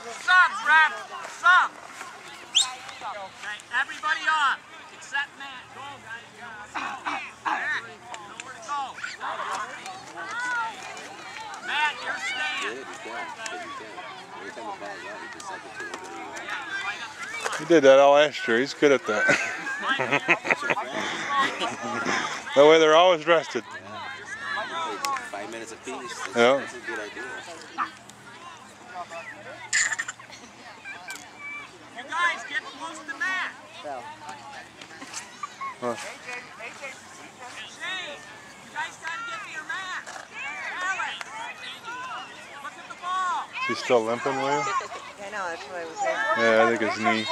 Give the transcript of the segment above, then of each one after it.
Subs, ref. Sub. Okay, everybody off. Except Matt. Go, guys. Matt, nowhere to go. Matt, you're staying. Yeah, you can. Because you can. Every time the ball's out, you just like it to whatever you want. Yeah, you're right up the front. He did that all last year. He's good at that. that way they're always rested. Five minutes apiece. That's, Yeah. that's a good idea. You guys get close to Matt. Huh. Shane, you guys gotta get to your mat. Alex, look at the ball. He's still limping, William? I know, that's what I was saying. Yeah, I think his knee.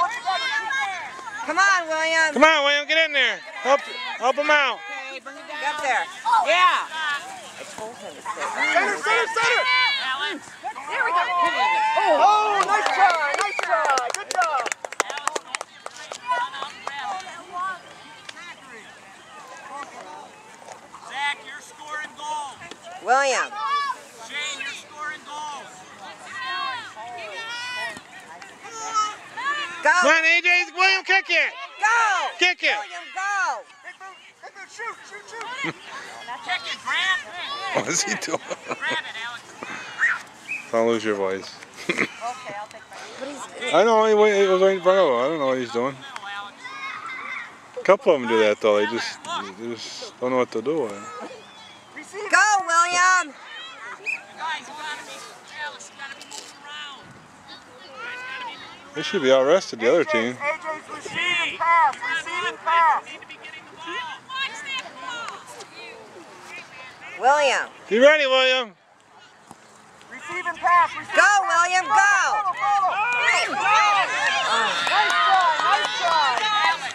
Come on, William. Come on, William, get in there. Help, help him out. Get up there. Yeah. I told him to stay. Center, center, center! Alex, There we go. Oh, nice try, nice try. Good job. Alex, don't run out fast. Zach, you're scoring goals. William. Shane, you're scoring goals. Go. Come on, AJ. William, kick it. Go. Kick it. William, go. Big boot, big boot, shoot, shoot, shoot. Kick it, Grant. What is he doing? Grab it, Alex. Don't lose your voice. Okay, I'll take my. I know, he, he was right in front of him. I don't know what he's doing. A couple of them do that, though. They just, they just don't know what to do. Receive. Go, William. You guys gotta be, Alex, you gotta be moving around. You guys gotta be moving They should be out rested, the other team. AJ's receiving pass, receiving pass. need be getting the ball. Watch that ball. William. You ready, William? Receiving pass, receiving Go, pass. William, Follow, go. follow, follow. Nice try, nice try.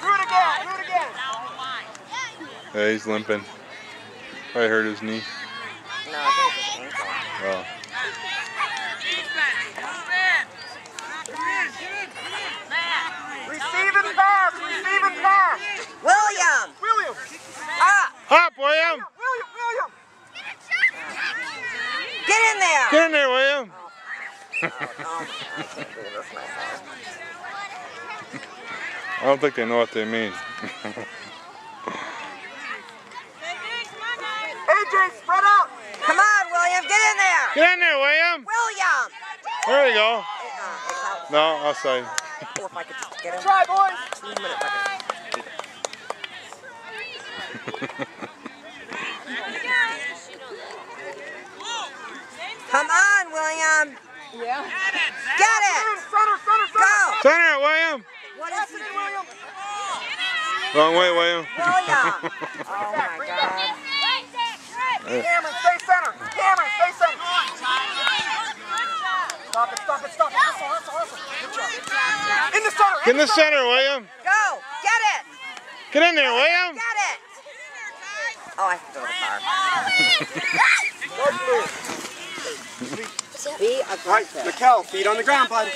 Do again, do again. Down the line. Yeah, he's limping. Probably hurt his knee. Oh. Defense, move in. Matt, Receiving pass, receiving pass. William. William, Up. Hop, William! William, William. Get in there. Get in there, William! I don't think they know what they mean. AJ, spread out. Come on, William. Get in there. Get in there, William! William. There you go. Uh, it's out. No, outside. Oh, if I could just get him. Try, boys. Just leave him in if I could. Come on, William. Yeah. get it, Zach. Get it. Center, center, center. Go. Center William! What Pass is it he in, William. Wrong way, William. William. Oh my God. Cameron, stay center. Cameron, stay center. Stop it, stop it, stop it. Hustle, hustle, hustle. Good job. In the center. Get in the center, William. Go. Get it. Get in there, William. Get it. Oh, I have to go to the car. Be Right, aggressive. Mikel, feet on the ground, bud.